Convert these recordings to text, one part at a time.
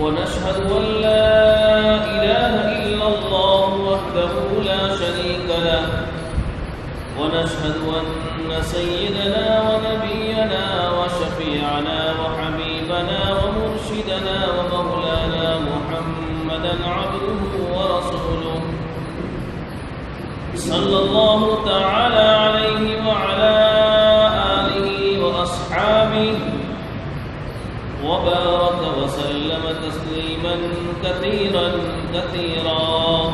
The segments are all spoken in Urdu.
ونشهد أن لا إله إلا الله وحده لا شريك له. ونشهد أن سيدنا ونبينا وشفيعنا وحبيبنا ومرشدنا ومولانا محمدا عبده ورسوله. صلى الله تعالى عليه وعلى آله وأصحابه وبارك وسلم تسليما كثيرا كثيرا.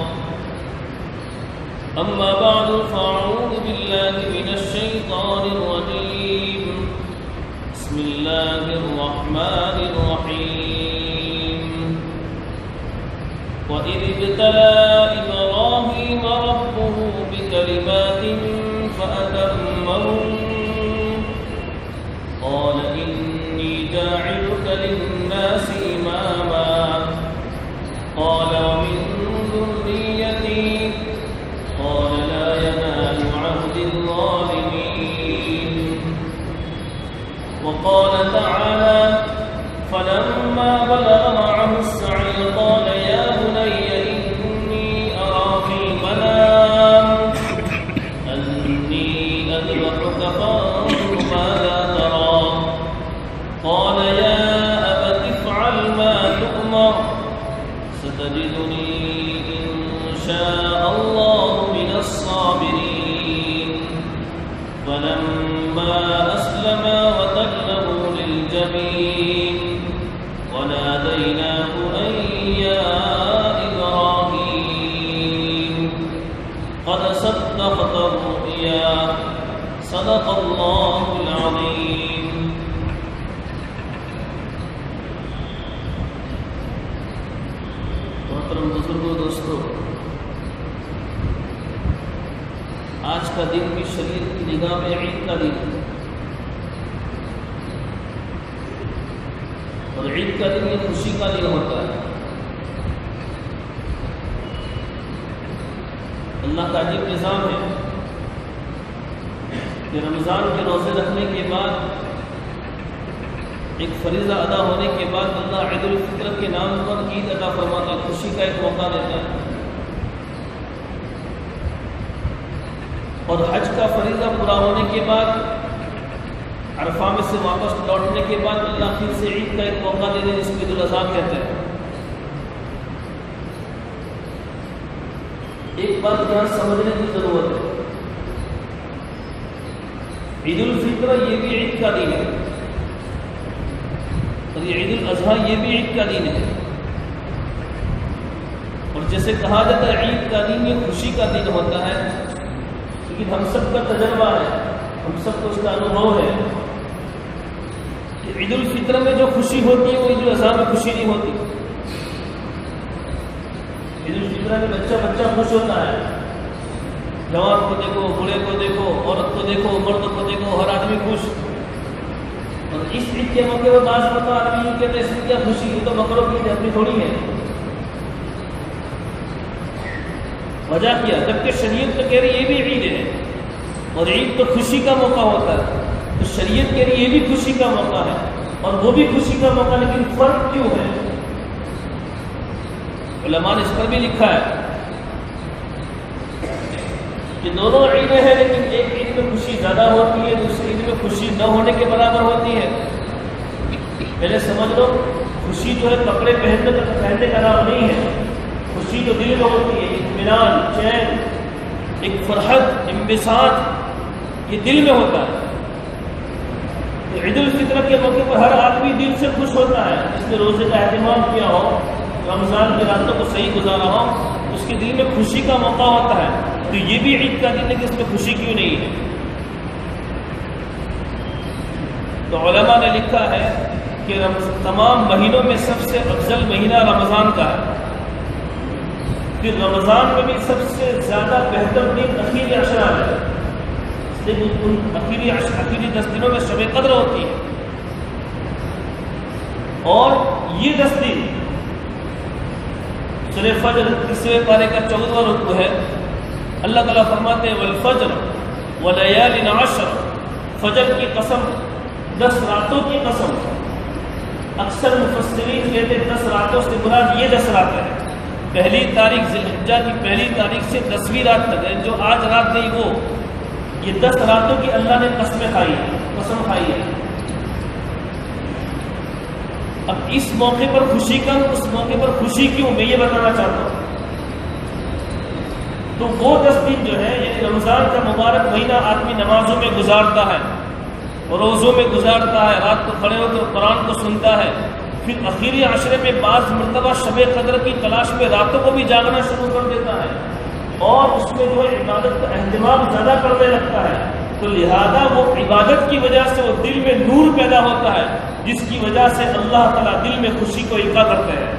أما بعد فأعوذ بالله من الشيطان الرجيم. بسم الله الرحمن الرحيم. وإذ ابتلى إبراهيم ربه بكلمات فأتمهن قال إني جاعلك للناس صدق الله العظيم محترم بزرگوں دوستو آج کا دن بھی شریعت کی نگاہ میں عید کا دن ہے اور عید کا دن یہ خوشی کا دن ہوتا ہے اللہ کا عجیب نظام ہے کہ رمضان کے روزے رکھنے کے بعد، ایک فریضہ ادا ہونے کے بعد اللہ عید الفطر کے نام پر عید ادا فرماتا ہے خوشی کا ایک موقع دیتا ہے۔ اور حج کا فریضہ پورا ہونے کے بعد، عرفہ میں سے واپس لوٹنے کے بعد اللہ پھر سے عید کا ایک موقع دے، جس کو عید الاضحیٰ کہتے ہیں۔ ایک بات یہاں سمجھنے کی ضرورت ہے۔ عید الفطر یہ بھی عید کا دن ہے۔ اور یہ عید الاضحیٰ یہ بھی عید کا دن ہے۔ اور جیسے کہا جاتا ہے عید کا دن یہ خوشی کا دن ہوتا ہے۔ لیکن ہم سب کا تجربہ ہے، ہم سب کو اس کا انوبھو ہے۔ کہ عید الفطر میں جو خوشی ہوتی ہے وہ عید الاضحیٰ میں خوشی نہیں ہوتی۔ عید الفطر میں بچہ بچہ خوش ہوتا ہے۔ جوان کو دیکھو، بوڑھے کو دیکھو عورت کو دیکھو مرد کو دیکھو ہر آدمی خوش اور اس عید کے موقع پر بعض پتا آدمی یہ کہتے ہیں اس میں کیا خوشی یہ تو بکروں کی اپنی تھوڑی ہے وجہ کیا، جبکہ شریعت تو کہہ رہی یہ بھی عید ہے۔ اور عید تو خوشی کا موقع ہوتا ہے۔ تو شریعت کہہ رہی یہ بھی خوشی کا موقع ہے۔ اور وہ بھی خوشی کا موقع، لیکن فرق کیوں ہے؟ علماء نے اس پر بھی لکھا ہے کہ دونوں عیدیں ہیں، لیکن ایک عید میں خوشی زیادہ ہوتی ہے، دوسری عید میں خوشی نہ ہونے کے برابر ہوتی ہے۔ پہلے سمجھ لو، خوشی جو ہے کپڑے پہننے پہننے کا نام نہیں ہے۔ خوشی جو دل میں ہوتی ہے، اطمینان، چین، ایک فرحت امبساط یہ دل میں ہوتا ہے۔ عید الفطر کے موقع پر ہر آدمی دل سے خوش ہوتا ہے۔ جس نے روزے کا اہتمام کیا ہو، رمضان کے راتوں کو صحیح گزارا ہو، اس کے دل میں خوشی کا موقع ہوتا ہے۔ تو یہ بھی عید کا دن ہے کہ اس میں خوشی کیوں نہیں ہے؟ تو علماء نے لکھا ہے کہ تمام مہینوں میں سب سے افضل مہینہ رمضان کا ہے۔ پھر رمضان میں بھی سب سے زیادہ بہتر دن اخیر اشرا ہے۔ لیکن ان اخیری اخیری دس دنوں میں شب قدر ہوتی ہے۔ اور یہ دس دن سر فجر تیسرے پارے کا چودواں رکو ہے۔ اللہ تعالیٰ فرماتے ہیں، والفجر ولیال عشر۔ فجر کی قسم، دس راتوں کی قسم۔ اکثر مفسرین کہتے ہیں دس راتوں سے مراد یہ دس رات ہے پہلی تاریخ ذلحجہ کی پہلی تاریخ سے دسویں رات تک ہے، جو آج رات نہیں، وہ یہ دس راتوں کی اللہ نے قسمیں کھائی ہے قسم کھائی ہے اب اس موقع پر خوشی کم، اس موقع پر خوشی کیوں؟ میں یہ بتانا چاہتا ہوں۔ تو وہ دس دن جو ہے یعنی رمضان کا مبارک مہینہ آدمی نمازوں میں گزارتا ہے، روزوں میں گزارتا ہے، رات کو کھڑے ہو کر قرآن کو سنتا ہے۔ پھر اخیری عشرے میں بعض مرتبہ شب قدر کی تلاش میں راتوں کو بھی جاگنا شروع کر دیتا ہے اور اس میں جو ہے عبادت کا اہتمام زیادہ کرنے لگتا ہے۔ تو لہذا وہ عبادت کی وجہ سے وہ دل میں نور پیدا ہوتا ہے، جس کی وجہ سے اللہ تعالیٰ دل میں خوشی کو اکا کرتے ہیں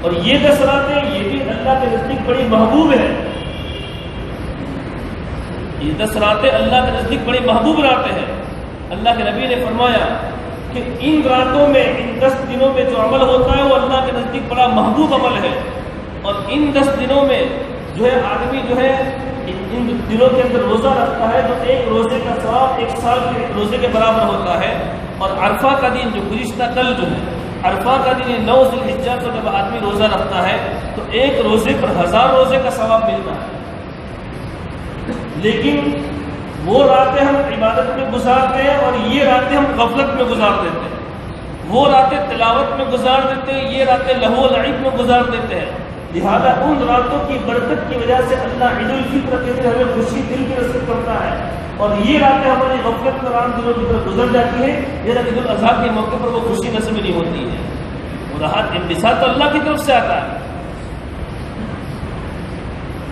اور یہ دس یہ بھی اللہ کے نزدیک بڑی محبوب ہے۔ یہ دس راتیں اللہ کے نزدیک بڑی محبوب راتیں ہیں۔ اللہ کے نبی نے فرمایا کہ ان راتوں میں، ان دس دنوں میں جو عمل ہوتا ہے، وہ اللہ کے نزدیک بڑا محبوب عمل ہے۔ اور ان دس دنوں میں جو ہے، آدمی جو ہے، ان دنوں کے اندر روزہ رکھتا ہے تو ایک روزے کا ثواب، ایک سال کے روزے کے برابر ہوتا ہے۔ اور عرفہ کا دن جو گزشتہ کل جو ہے، عرفہ کا دن نو ذوالحجہ کو جب آدمی روزہ رکھتا ہے، تو ایک روزے پر ہزار روزے کا ثواب ملتا ہے۔ لیکن وہ راتیں ہم عبادت میں گزارتے ہیں اور یہ راتیں ہم غفلت میں گزار دیتے ہیں۔ وہ راتیں تلاوت میں گزار دیتے ہیں، یہ راتیں لہو لعیب میں گزار دیتے ہیں۔ لہذا ان راتوں کی برکت کی وجہ سے اللہ عید الفطر کے دن ہمیں خوشی دل کی رسد کرتا ہے۔ اور یہ راتیں ہماری غفلت میں رام دنوں کی طرف گزر جاتی ہیں۔ یہ عید الاضحیٰ کے موقع پر وہ خوشی نصب نہیں ہوتی ہے۔ وہ راحت انتظار تو اللہ کی طرف سے آتا ہے۔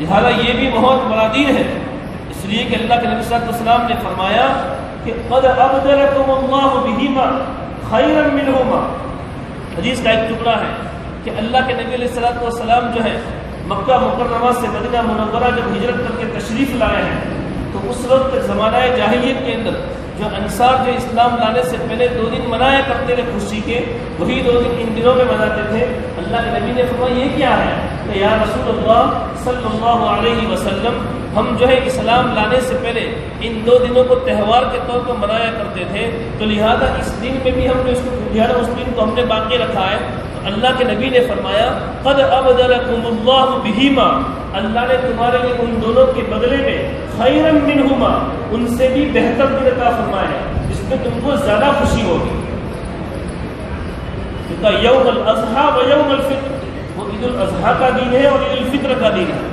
لہذا یہ بھی بہت بڑا دین ہے۔ اس لیے کہ اللہ کے نبی صلی اللہ علیہ وسلم نے فرمایا کہ قد ابدلکم اللہ بہما خیرا منہما۔ حدیث کا ایک ٹکڑا ہے کہ اللہ کے نبی علیہ السلام والسلام جو ہے، مکہ مکرمہ سے مدینہ منورہ جب ہجرت کر کے تشریف لائے ہیں، تو اس وقت زمانہ جاہلیت کے اندر جو انصار جو اسلام لانے سے پہلے دو دن منایا کرتے تھے خوشی کے، وہی دو دن ان دنوں میں مناتے تھے۔ اللہ کے نبی نے فرمایا، یہ کیا ہے؟ کہ یا رسول اللہ صلی اللہ علیہ وسلم، ہم جو ہے اسلام لانے سے پہلے ان دو دنوں کو تہوار کے طور پر منایا کرتے تھے۔ تو لہذا اس دن میں بھی ہم جو اس کو اس دن کو ہم نے باقی رکھا ہے۔ اللہ کے نبی نے فرمایا، قد ابدلکم اللہ بہیما اللہ نے تمہارے لیے ان دونوں کے بدلے میں خیرم منہما، ان سے بھی بہتر دن عطا فرمایا جس میں تم کو زیادہ خوشی ہوگی۔ کیونکہ یوم الاضحیٰ و یوم الفطر، وہ عید الاضحیٰ کا دین ہے اور عید الفطر کا دین ہے۔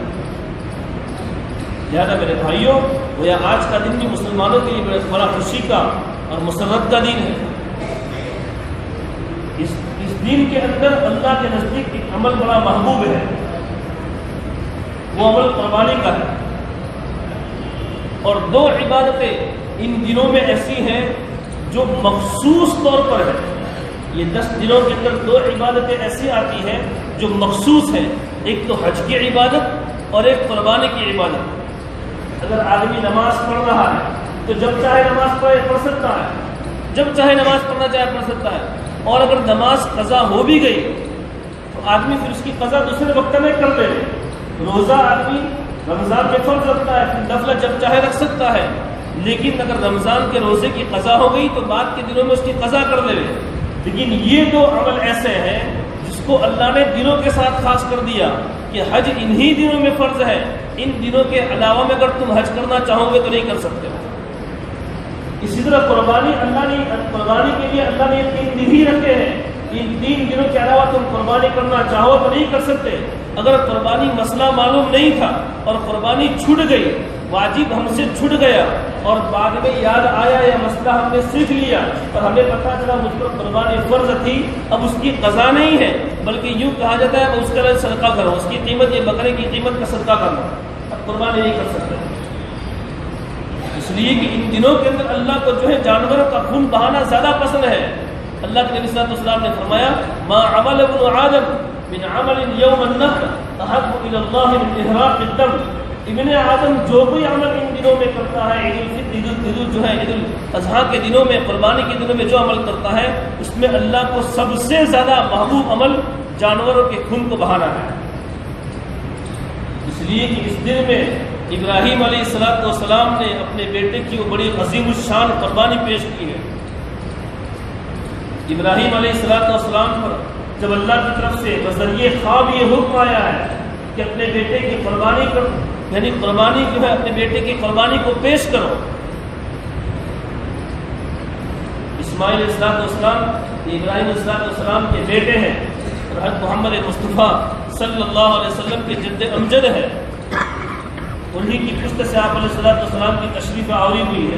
لہٰذا میرے بھائیوں، وہ یا آج کا دن بھی مسلمانوں کے لیے بڑا خوشی کا اور مسرت کا دن ہے۔ اس اس دن کے اندر اللہ کے نزدیک ایک عمل بڑا محبوب ہے۔ وہ عمل قربانی کا ہے۔ اور دو عبادتیں ان دنوں میں ایسی ہیں جو مخصوص طور پر ہے یہ دس دنوں کے اندر دو عبادتیں ایسی آتی ہیں جو مخصوص ہیں۔ ایک تو حج کی عبادت اور ایک قربانی کی عبادت۔ اگر آدمی نماز پڑھ رہا ہے تو جب چاہے نماز پڑھے پڑھ سکتا ہے۔ جب چاہے نماز پڑھنا چاہے پڑھ سکتا ہے۔ اور اگر نماز قضا ہو بھی گئی تو آدمی پھر اس کی قضا دوسرے وقت میں کر لے روزہ آدمی رمضان میں فرض رکھتا ہے، پھر نفل جب چاہے رکھ سکتا ہے۔ لیکن اگر رمضان کے روزے کی قضا ہو گئی تو بعد کے دنوں میں اس کی قضا کر لے لیکن یہ دو عمل ایسے ہیں جس کو اللہ نے دنوں کے ساتھ خاص کر دیا کہ حج انہی دنوں میں فرض ہے۔ ان دنوں کے علاوہ میں اگر تم حج کرنا چاہو گے تو نہیں کر سکتے۔ اسی طرح قربانی، اللہ نے قربانی کے لیے اللہ نے تین دن ہی رکھے ہیں۔ ان تین دنوں کے علاوہ تم قربانی کرنا چاہو تو نہیں کر سکتے۔ اگر قربانی مسئلہ معلوم نہیں تھا اور قربانی چھوٹ گئی، واجب ہم سے چھوٹ گیا اور بعد میں یاد آیا یا مسئلہ ہم نے سیکھ لیا اور ہمیں پتہ چلا مجھ پر قربانی فرض تھی، اب اس کی قضا نہیں ہے، بلکہ یوں کہا جاتا ہے اس کا صدقہ کرو، اس کی قیمت، یہ بکرے کی قیمت کا صدقہ کرو۔ اب قربانی نہیں کر سکتے۔ اس لیے کہ ان دنوں کے اندر اللہ کو جو ہے جانوروں کا خون بہانا زیادہ پسند ہے۔ اللہ کے نبی صلی اللہ علیہ وسلم نے فرمایا، ما عمل ابن آدم من عمل یوم النحر تحب الى اللہ من احراق الدم. ابن آدم جو کوئی عمل ان دنوں میں کرتا ہے، عید الفطر عید الفطر جو ہے، عید الاضحیٰ کے دنوں میں، قربانی کے دنوں میں جو عمل کرتا ہے، اس میں اللہ کو سب سے زیادہ محبوب عمل جانوروں کے خون کو بہانا ہے۔ اس لیے کہ اس دن میں ابراہیم علیہ السلاۃ والسلام نے اپنے بیٹے کی وہ بڑی عظیم الشان قربانی پیش کی ہے۔ ابراہیم علیہ السلاۃ والسلام پر جب اللہ کی طرف سے بذریعہ خواب یہ حکم آیا ہے کہ اپنے بیٹے کی قربانی کر یعنی قربانی جو ہے اپنے بیٹے کی قربانی کو پیش کرو۔ اسماعیل اسلام والسلام، ابراہیم اسلام والسلام کے بیٹے ہیں اور حضرت محمد مصطفیٰ صلی اللہ علیہ وسلم کے جد امجد ہے انہی کی پشت سے آپ علیہ السلام والسلام کی تشریف آوری ہوئی ہے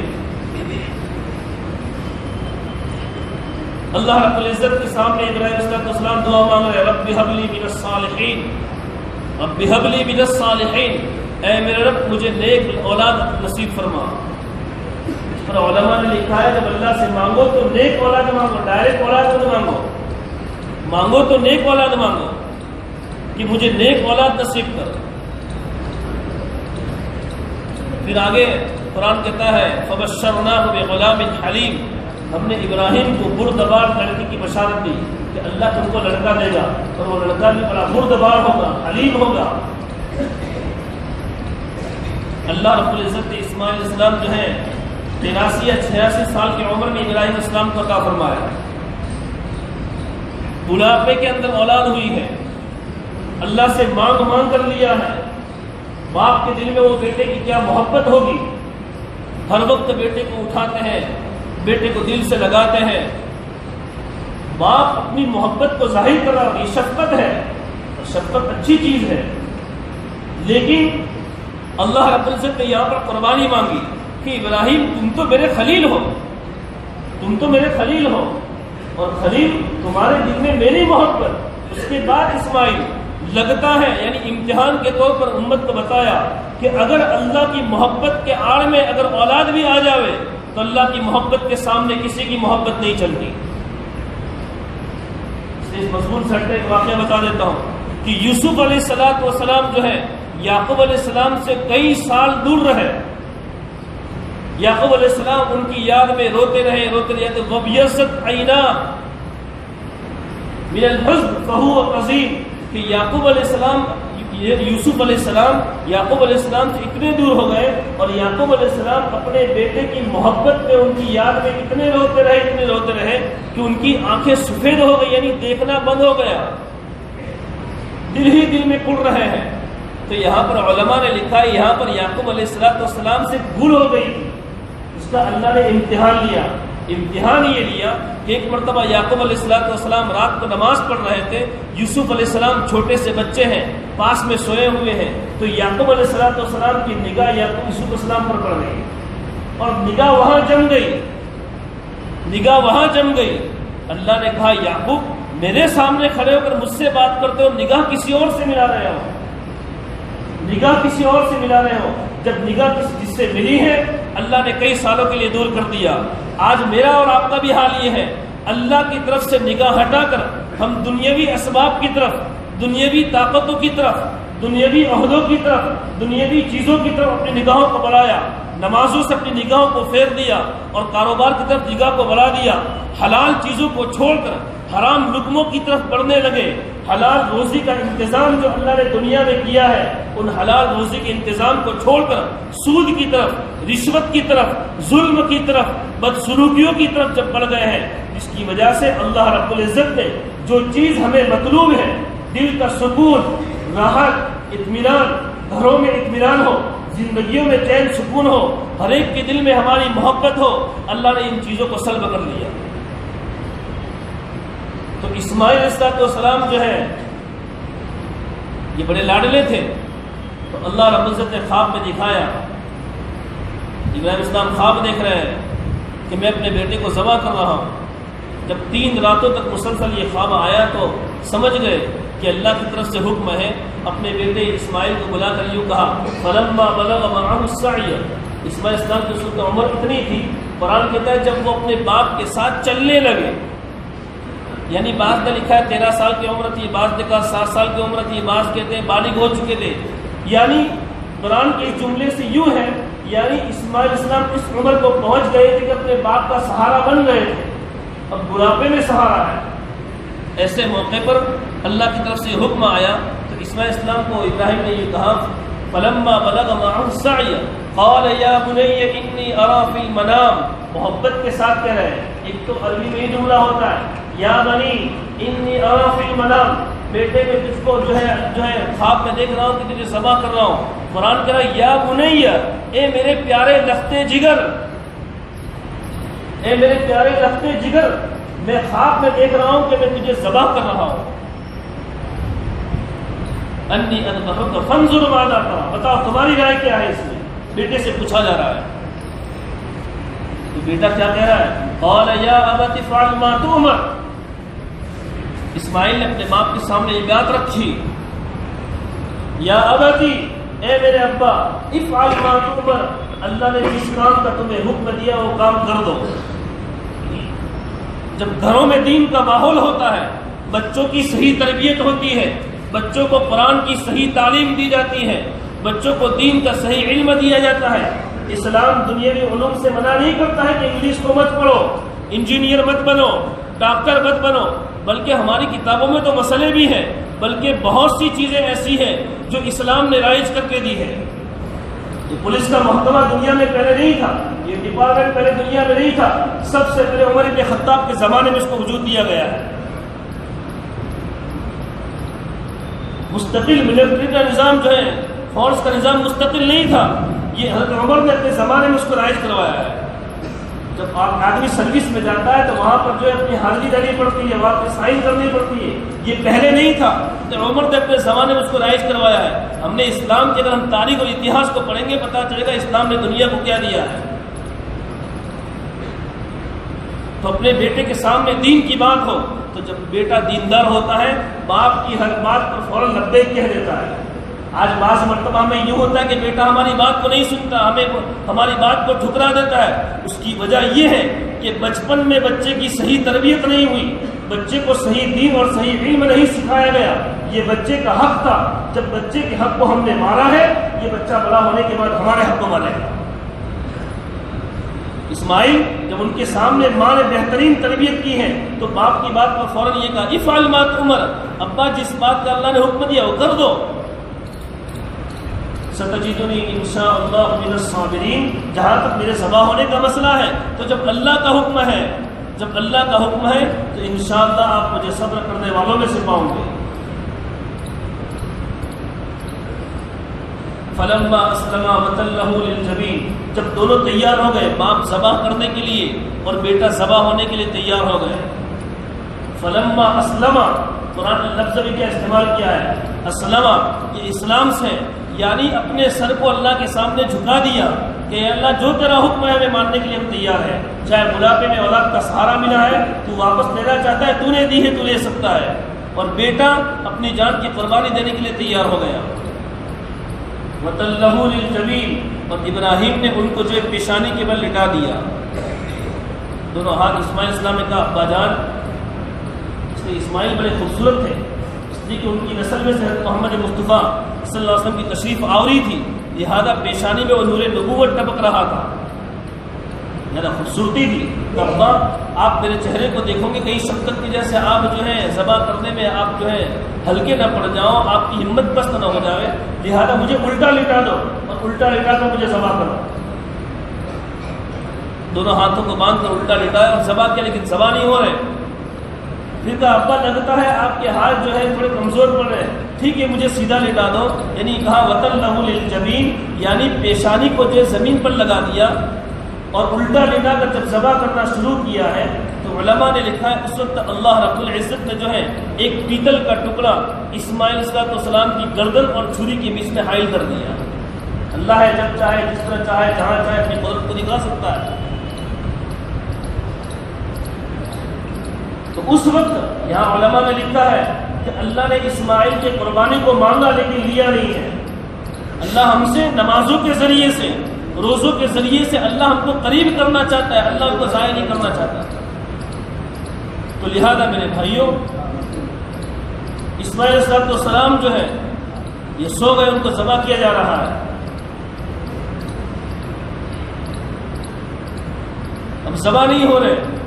اللہ رب العزت کے سامنے ابراہیم السلام والسلام دعا مانگ رہے رب حبلی من الصالحین، رب حبلی من الصالحین۔ اے میرے رب، مجھے نیک اولاد نصیب فرما۔ اس پر علماء نے لکھا ہے، جب اللہ سے مانگو تو نیک اولاد مانگو، ڈائریکٹ اولاد تو مانگو۔ مانگو تو نیک اولاد مانگو، کہ مجھے نیک اولاد نصیب کر۔ پھر آگے قرآن کہتا ہے فبشرناہ غلام حلیم ہم نے ابراہیم کو بردبار لڑکی کی بشارت دی کہ اللہ تم کو لڑکا دے گا اور وہ لڑکا بھی بڑا بردبار ہوگا حلیم ہوگا۔ اللہ رب العزت نے اسماعیل اسلام جو ہے، تراسی یا چھیاسی سال کی عمر میں ابراہیم اسلام کو عطا فرمایا۔ بلاپے کے اندر اولاد ہوئی ہے۔ اللہ سے مانگ مانگ کر لیا ہے۔ باپ کے دل میں وہ بیٹے کی کیا محبت ہوگی۔ ہر وقت بیٹے کو اٹھاتے ہیں۔ بیٹے کو دل سے لگاتے ہیں۔ باپ اپنی محبت کو ظاہر کر رہا یہ شفقت ہے، اور شفقت اچھی چیز ہے۔ لیکن اللہ رب العزت نے یہاں پر قربانی مانگی کہ ابراہیم، تم تو میرے خلیل ہو۔ تم تو میرے خلیل ہو۔ اور خلیل تمہارے دل میں میری محبت۔ اس کے بعد اسماعیل لگتا ہے یعنی امتحان کے طور پر امت کو بتایا کہ اگر اللہ کی محبت کے آڑ میں اگر اولاد بھی آ جاوے تو اللہ کی محبت کے سامنے کسی کی محبت نہیں چلتی۔ اس مضمون سے ایک واقعہ بتا دیتا ہوں کہ یوسف علیہ السلاط وسلام جو ہے، یعقوب علیہ السلام سے کئی سال دور رہے۔ یعقوب علیہ السلام ان کی یاد میں روتے رہے روتے رہے، تو وبیست عینا من الحزن فہو عظیم کہ یعقوب علیہ السلام یوسف علیہ السلام، یعقوب علیہ السلام سے اتنے دور ہو گئے اور یعقوب علیہ السلام اپنے بیٹے کی محبت میں ان کی یاد میں اتنے روتے رہے، اتنے روتے رہے کہ ان کی آنکھیں سفید ہو گئی یعنی دیکھنا بند ہو گیا۔ دل ہی دل میں پڑ رہے ہیں۔ تو یہاں پر علماء نے لکھا ہے یہاں پر یعقوب علیہ السلام والسلام سے بھول ہو گئی۔ اس کا اللہ نے امتحان لیا۔ امتحان یہ لیا کہ ایک مرتبہ یعقوب علیہ السلام والسلام رات کو نماز پڑھ رہے تھے، یوسف علیہ السلام چھوٹے سے بچے ہیں، پاس میں سوئے ہوئے ہیں، تو یعقوب علیہ السلام والسلام کی نگاہ یعقوب یوسف السلام پر پڑ گئی اور نگاہ وہاں جم گئی۔ نگاہ وہاں جم گئی۔ اللہ نے کہا، یعقوب، میرے سامنے کھڑے ہو کر مجھ سے بات کرتے ہو، نگاہ کسی اور سے ملا رہے ہو۔ نگاہ کسی اور سے ملا رہے ہو۔ جب نگاہ کسی جس سے ملی ہے، اللہ نے کئی سالوں کے لیے دور کر دیا۔ آج میرا اور آپ کا بھی حال یہ ہے، اللہ کی طرف سے نگاہ ہٹا کر ہم دنیاوی اسباب کی طرف، دنیاوی طاقتوں کی طرف، دنیاوی عہدوں کی طرف، دنیاوی چیزوں کی طرف اپنی نگاہوں کو بڑھایا نمازوں سے اپنی نگاہوں کو پھیر دیا اور کاروبار کی طرف نگاہ کو بڑھا دیا۔ حلال چیزوں کو چھوڑ کر حرام لکموں کی طرف بڑھنے لگے۔ حلال روزی کا انتظام جو اللہ نے دنیا میں کیا ہے، ان حلال روزی کے انتظام کو چھوڑ کر سود کی طرف، رشوت کی طرف، ظلم کی طرف، بدسلوکیوں کی طرف جب بڑھ گئے ہیں، جس کی وجہ سے اللہ رب العزت نے جو چیز ہمیں مطلوب ہے، دل کا سکون، راحت، اطمینان، گھروں میں اطمینان ہو، زندگیوں میں چین سکون ہو، ہر ایک کے دل میں ہماری محبت ہو، اللہ نے ان چیزوں کو سلب کر لیا۔ اسماعیل اسلاط والسلام جو ہے، یہ بڑے لاڈلے تھے۔ تو اللہ رب العزت نے خواب میں دکھایا۔ ابراہیم اسلام خواب دیکھ رہے ہیں کہ میں اپنے بیٹے کو ذبح کر رہا ہوں۔ جب تین راتوں تک مسلسل یہ خواب آیا تو سمجھ گئے کہ اللہ کی طرف سے حکم ہے۔ اپنے بیٹے اسماعیل کو بلا کر یوں کہا، فلما بلغ معه اسماعیل اسلام کی عمر اتنی تھی، قرآن کہتا ہے جب وہ اپنے باپ کے ساتھ چلنے لگے یعنی بعض نے لکھا ہے تیرہ سال کی عمر تھی، بعض نے کہا سات سال کی عمر تھی، بعض کہتے ہیں بالغ ہو چکے تھے۔ یعنی قرآن کے اس جملے سے یوں ہے یعنی اسماعیل اسلام اس عمر کو پہنچ گئے تھے کہ اپنے باپ کا سہارا بن گئے تھے۔ اب بڑھاپے میں سہارا ہے۔ ایسے موقع پر اللہ کی طرف سے حکم آیا تو اسماعیل اسلام کو ابراہیم نے یہ کہا، فلما بلغ معه السعي قال يا بني اني ارى في المنام۔ محبت کے ساتھ کہہ رہے ہیں، ایک تو عربی میں ہی جملہ ہوتا ہے۔ یا بنی انی ارى في المنام، بیٹے میں تجھ کو جو ہے جو ہے خواب میں دیکھ رہا ہوں کہ تجھے سبا کر رہا ہوں۔ قرآن کہہ رہا یا بنی، اے میرے پیارے لختے جگر۔ اے میرے پیارے لختے جگر، میں خواب میں دیکھ رہا ہوں کہ میں تجھے ذبح کر رہا ہوں۔ انی انبہک فنظر ماذا کرا بتاؤ، تمہاری رائے کیا ہے اس میں؟ بیٹے سے پوچھا جا رہا ہے۔ تو بیٹا کیا کہہ رہا ہے؟ قال، یا ابت فعل ما تؤمر۔ اسماعیل نے اپنے باپ کے سامنے یہ بات رکھی، یا ابتی، اے میرے ابا، افعل ما تؤمر، اللہ نے جس کام کا تمہیں حکم دیا وہ کام کر دو۔ جب گھروں میں دین کا ماحول ہوتا ہے، بچوں کی صحیح تربیت ہوتی ہے، بچوں کو قرآن کی صحیح تعلیم دی جاتی ہے، بچوں کو دین کا صحیح علم دیا جاتا ہے۔ اسلام دنیاوی علوم سے منع نہیں کرتا ہے کہ انگلش کو مت پڑھو، انجینئر مت بنو، ڈاکٹر مت بنو۔ بلکہ ہماری کتابوں میں تو مسئلے بھی ہیں، بلکہ بہت سی چیزیں ایسی ہیں جو اسلام نے رائج کر کے دی ہے یہ پولیس کا محکمہ دنیا میں پہلے نہیں تھا، یہ ڈپارٹمنٹ پہلے دنیا میں نہیں تھا۔ سب سے پہلے عمر کے خطاب کے زمانے میں اس کو وجود دیا گیا۔ ہے مستقل ملٹری کا نظام جو ہے فورس کا نظام مستقل نہیں تھا۔ یہ حضرت عمر نے اپنے زمانے میں اس کو رائج کروایا ہے۔ جب آپ آدمی سروس میں جاتا ہے تو وہاں پر جو ہے اپنی حاضری دینی پڑتی ہے، وہاں پہ سائن کرنی پڑتی ہے۔ یہ پہلے نہیں تھا۔ عمر نے اپنے زمانے میں اس کو رائج کروایا ہے۔ ہم نے اسلام کے اگر ہم تاریخ اور اتہاس کو پڑھیں گے پتہ چلے گا اسلام نے دنیا کو کیا دیا ہے۔ تو اپنے بیٹے کے سامنے دین کی بات ہو، تو جب بیٹا دیندار ہوتا ہے، باپ کی ہر بات پر فوراً لبے کہہ دیتا ہے۔ آج بعض مرتبہ ہمیں یوں ہوتا ہے کہ بیٹا ہماری بات کو نہیں سنتا، ہمیں ہماری بات کو ٹھکرا دیتا ہے۔ اس کی وجہ یہ ہے کہ بچپن میں بچے کی صحیح تربیت نہیں ہوئی۔ بچے کو صحیح دین اور صحیح علم نہیں سکھایا گیا۔ یہ بچے کا حق تھا۔ جب بچے کے حق کو ہم نے مارا ہے، یہ بچہ بڑا ہونے کے بعد ہمارے حق کو مارے۔ گا اسماعیل جب ان کے سامنے ماں نے بہترین تربیت کی ہے، تو باپ کی بات پر فوراً یہ کہا اف علمات عمر ابا، جس بات کا اللہ نے حکم دیا، وہ کر دو۔ ستجدنی انشاء اللہ من الصابرین، جہاں تک میرے سبا ہونے کا مسئلہ ہے، تو جب اللہ کا حکم ہے، جب اللہ کا حکم ہے، تو انشاءاللہ آپ مجھے صبر کرنے والوں میں سے پاؤں گے۔ فلما اسلم وتلہ للجبین، جب دونوں تیار ہو گئے، باپ ذبح کرنے کے لیے اور بیٹا ذبح ہونے کے لیے تیار ہو گئے۔ فلما اسلم قرآن نے لفظ بھی کیا استعمال کیا ہے اسلم یہ اسلام سے یعنی اپنے سر کو اللہ کے سامنے جھکا دیا کہ اللہ جو تیرا حکم ہے ہمیں ماننے کے لیے ہم تیار ہیں۔ چاہے بڑھاپے میں اولاد کا سہارا ملا ہے، تو واپس لینا چاہتا ہے تو نے دی ہے، تو لے سکتا ہے۔ اور بیٹا اپنی جان کی قربانی دینے کے لیے تیار ہو گیا۔ وطلہ للجبین اور ابراہیم نے ان کو جو ایک پیشانی کے بل لٹا دیا۔ دونوں ہاتھ اسماعیل اسلام نے کہا، ابا جان، اس لیے اسماعیل بڑے خوبصورت تھے۔ اس لیے کہ ان کی نسل میں سے محمد مصطفیٰ صلی اللہ علیہ وسلم کی تشریف آوری تھی، لہذا پیشانی میں وہ نور نبوت ٹپک رہا تھا۔ میرا خوبصورتی تھی۔ تو ابا آپ میرے چہرے کو دیکھو گے کہیں شفقت کی جیسے آپ جو ہے ذبح کرنے میں آپ جو ہے ہلکے نہ پڑ جاؤ، آپ کی ہمت پست نہ ہو جاوے۔ لہذا مجھے الٹا لٹا دو اور الٹا لٹا کر مجھے ذبح کرو۔ دونوں ہاتھوں کو باندھ کر الٹا لٹایا اور ذبح کیا، لیکن ذبح نہیں ہو رہے۔ پھر کہا، ابا، لگتا ہے آپ کے ہاتھ جو ہے تھوڑے کمزور پڑ رہے۔ ہیں ٹھیک ہے، مجھے سیدھا لٹا دو۔ یعنی کہا، وطن لہو للجبین یعنی پیشانی کو جو زمین پر لگا دیا۔ اور الٹا لٹا کر جب ذبح کرنا شروع کیا ہے، تو علماء نے لکھا ہے، اس وقت اللہ رب العزت نے جو ہے، ایک پیتل کا ٹکڑا اسماعیل صلاحت السلام کی گردن اور چھری کے بیچ میں حائل کر دیا۔ اللہ ہے جب چاہے، جس طرح چاہے، جہاں چاہے، اپنی قدرت کو دکھا سکتا ہے۔ تو اس وقت یہاں علماء نے لکھا ہے کہ اللہ نے اسماعیل کے قربانی کو مانگا لیکن لیا نہیں ہے۔ اللہ ہم سے نمازوں کے ذریعے سے، روزوں کے ذریعے سے اللہ ہم کو قریب کرنا چاہتا ہے، اللہ ہم کو ضائع نہیں کرنا چاہتا۔ تو لہذا میرے بھائیوں، اسماعیل صاحب السلام جو ہے، یہ سو گئے، ان کو ذبح کیا جا رہا ہے۔ اب ذبح نہیں ہو رہے۔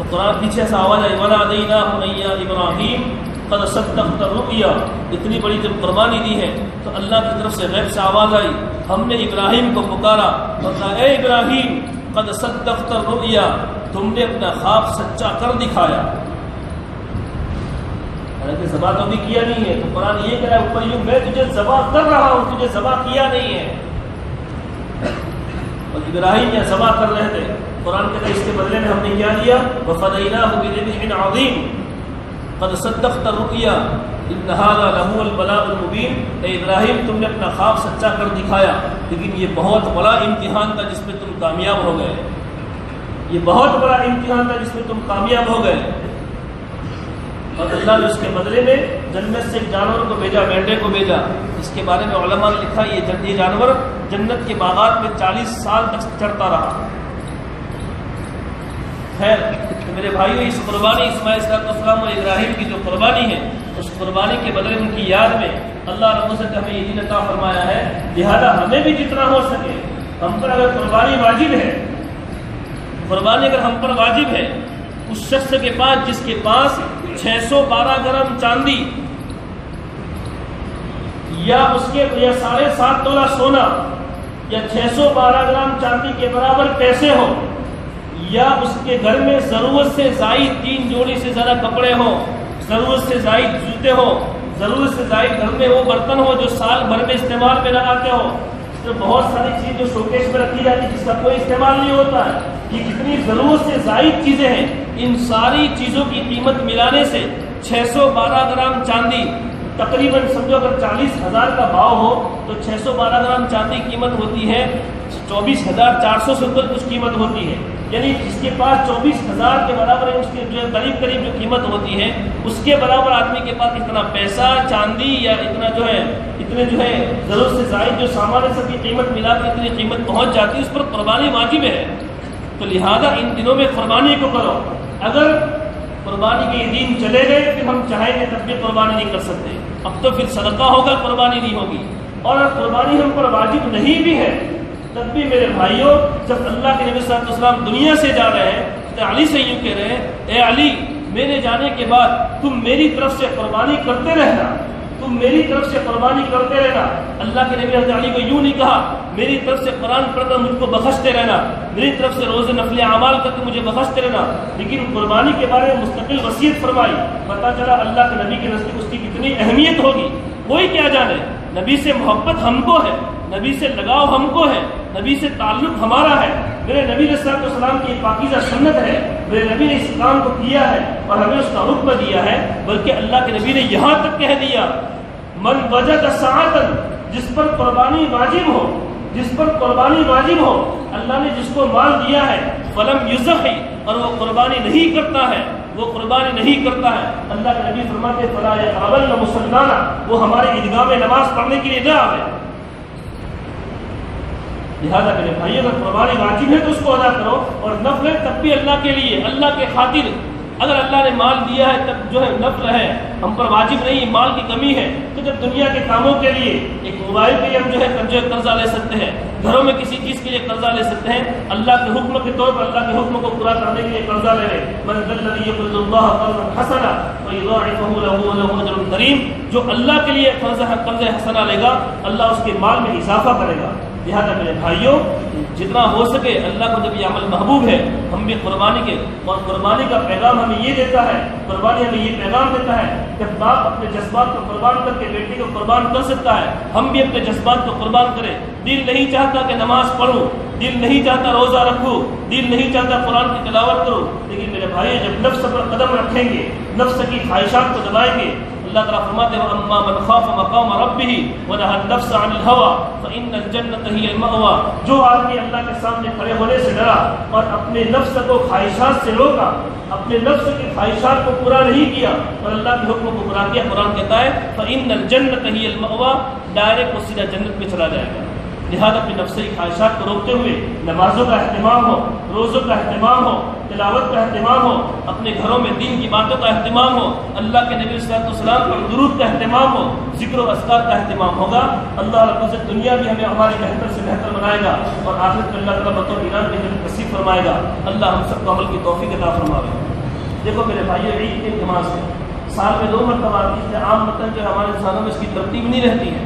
تو قرآن پیچھے سے آواز آئی، ولا دینا ابراہیم قد صدقت الرؤیا اتنی بڑی جب قربانی دی ہے تو اللہ کی طرف سے غیب سے آواز آئی، ہم نے ابراہیم کو پکارا اور کہا اے ابراہیم، قد صدقت الرؤیا تم نے اپنا خواب سچا کر دکھایا. حالانکہ ذبح تو بھی کیا نہیں ہے، تو قرآن یہ کہہ رہا ہے، اوپر یوں میں تجھے ذبح کر رہا ہوں، تجھے ذبح کیا نہیں ہے؟ اور ابراہیم یا ذبح کر رہے تھے، قرآن کے اس کے بدلے میں ہم نے کیا دیا وفدیناہ بذبح عظیم قد صدقت الرؤیا ان هذا له البلاء المبین اے ابراہیم تم نے اپنا خواب سچا کر دکھایا، لیکن یہ بہت بڑا امتحان تھا جس میں تم کامیاب ہو گئے۔ یہ بہت بڑا امتحان تھا جس میں تم کامیاب ہو گئے۔ اور اللہ نے اس کے بدلے میں جنت سے ایک جانور کو بھیجا مینڈے کو بھیجا۔ اس کے بارے میں علماء نے لکھا، یہ جانور جنت کے باغات میں چالیس سال تک چڑھتا رہا۔ خیر، تو میرے بھائیو، اس قربانی اسماعیل صلاحت السلام اور ابراہیم کی جو قربانی ہے، اس قربانی کے بدلے ان کی یاد میں اللہ رب العزت ہمیں یہ دن عطا فرمایا ہے۔ لہذا ہمیں بھی جتنا ہو سکے، ہم پر اگر قربانی واجب ہے، قربانی اگر ہم پر واجب ہے، اس شخص کے پاس، جس کے پاس چھ سو بارہ گرم چاندی یا اس کے یا ساڑھے سات تولہ سونا یا چھ سو بارہ گرام چاندی کے برابر پیسے ہو یا اس کے گھر میں ضرورت سے زائد تین جوڑی سے زیادہ کپڑے ہوں، ضرورت سے زائد جوتے ہو ضرورت سے زائد گھر میں وہ برتن ہو جو سال بھر میں استعمال میں نہ آتے ہو تو بہت ساری چیز جو شوکیش میں رکھی جاتی ہے جس کا کوئی استعمال نہیں ہوتا ہے یہ کتنی ضرورت سے زائد چیزیں ہیں۔ ان ساری چیزوں کی قیمت ملانے سے چھ سو بارہ گرام چاندی، تقریباً سمجھو اگر چالیس ہزار کا بھاؤ ہو، تو چھ سو بارہ گرام چاندی قیمت ہوتی ہے، چوبیس ہزار چار سو سے کچھ قیمت ہوتی ہے۔ یعنی جس کے پاس چوبیس ہزار کے برابر اس کے جو قریب قریب جو قیمت ہوتی ہے، اس کے برابر آدمی کے پاس اتنا پیسہ، چاندی یا اتنا جو ہے، اتنے جو ہے ضرورت سے زائد جو سامان ہے، سب کی قیمت ملا کے اتنی قیمت پہنچ جاتی ہے، اس پر قربانی واجب ہے۔ تو لہذا ان دنوں میں قربانی کو کرو۔ اگر قربانی کے دن چلے گئے، پھر ہم چاہیں گے تب بھی قربانی نہیں کر سکتے۔ اب تو پھر صدقہ ہوگا، قربانی نہیں ہوگی۔ اور اگر قربانی ہم پر واجب نہیں بھی ہے تب بھی میرے بھائیوں، جب اللہ کے نبی صلی اللہ علیہ وسلم دنیا سے جا رہے ہیں، تو علی سے یوں کہہ رہے ہیں، اے علی، میرے جانے کے بعد تم میری طرف سے قربانی کرتے رہنا، تم میری طرف سے قربانی کرتے رہنا۔ اللہ کے نبی حضرت علی کو یوں نہیں کہا، میری طرف سے قرآن پڑھ کر مجھ کو بخشتے رہنا، میری طرف سے روز نفل اعمال کر کے مجھے بخشتے رہنا۔ لیکن قربانی کے بارے میں مستقل وصیت فرمائی، پتہ چلا اللہ کے نبی کے نزدیک اس کی کتنی اہمیت ہوگی۔ کوئی کیا جانے؟ نبی سے محبت ہم کو ہے، نبی سے لگاؤ ہم کو ہے، نبی سے تعلق ہمارا ہے۔ میرے نبی علیہ السلام کی پاکیزہ سنت ہے، میرے نبی نے اس کام کو کیا ہے اور ہمیں اس کا رقبہ دیا ہے، بلکہ اللہ کے نبی نے یہاں تک کہہ دیا، من وجد سعادن جس پر قربانی واجب ہو جس پر قربانی واجب ہو، اللہ نے جس کو مال دیا ہے، فلم یوزفی اور وہ قربانی نہیں کرتا ہے، وہ قربانی نہیں کرتا ہے۔ اللہ کے نبی فرماتے فلاح مسلمانہ وہ ہمارے عیدگاہ میں نماز پڑھنے کے لیے نہ آئے لہٰذا میرے بھائی اگر قربانی واجب ہے تو اس کو ادا کرو، اور نفل تب بھی اللہ کے لیے، اللہ کے خاطر اگر اللہ نے مال دیا ہے تب جو ہے نفل ہے، ہم پر واجب نہیں، مال کی کمی ہے۔ تو جب دنیا کے کاموں کے لیے ایک موبائل کے لیے ہم جو ہے قرضے قرضہ لے سکتے ہیں، گھروں میں کسی چیز کے لیے قرضہ لے سکتے ہیں، اللہ کے حکم کے طور پر، اللہ کے حکم کو پورا کرنے کے لیے قرضہ لے رہے حسنا کریم۔ جو اللہ کے لیے قرض قرض حسنا لے گا، اللہ اس کے مال میں اضافہ کرے گا۔ لہٰذا میرے بھائیوں، جتنا ہو سکے اللہ کو جب یہ عمل محبوب ہے، ہم بھی قربانی کے اور قربانی کا پیغام ہمیں یہ دیتا ہے، قربانی ہمیں یہ پیغام دیتا ہے کہ باپ اپنے جذبات کو قربان کر کے بیٹی کو قربان کر سکتا ہے۔ ہم بھی اپنے جذبات کو قربان کریں۔ دل نہیں چاہتا کہ نماز پڑھوں۔ دل نہیں چاہتا روزہ رکھوں۔ دل نہیں چاہتا قرآن کی تلاوت کروں۔ لیکن میرے بھائی جب نفس پر قدم رکھیں گے، نفس کی خواہشات کو دبائیں گے اللہ تعالیٰ فرماتے ہیں اما من خاف مقام ربه ونهى النفس عن الهوى فان الجنه هي المأوى جو آدمی اللہ کے سامنے کھڑے ہونے سے ڈرا اور اپنے نفس کو خواہشات سے روکا، اپنے نفس کی خواہشات کو پورا نہیں کیا اور اللہ کے حکم کو پورا کیا، قرآن کہتا ہے فان الجنه هي المأوى، ڈائریکٹ وہ سیدھا جنت میں چلا جائے گا۔ لہٰذا اپنی نفسی خواہشات کو روکتے ہوئے نمازوں کا اہتمام ہو، روزوں کا اہتمام ہو، تلاوت کا اہتمام ہو، اپنے گھروں میں دین کی باتوں کا اہتمام ہو، اللہ کے نبی صلی السلام پر درود کا اہتمام ہو، ذکر و اذکار کا اہتمام ہوگا۔ اللہ رب العزت دنیا بھی ہمیں ہماری بہتر سے بہتر بنائے گا اور آخر اللہ تعالیٰ بطور ایران بھی ہمیں نصیب فرمائے گا۔ اللہ ہم سب کو عمل کی توفیق عطا فرمائے دیکھو میرے بھائی عید کے نماز ہے۔ سال میں دو مرتبہ آتی ہے، عام مطلب جو ہمارے انسانوں میں اس کی ترتیب نہیں رہتی ہے۔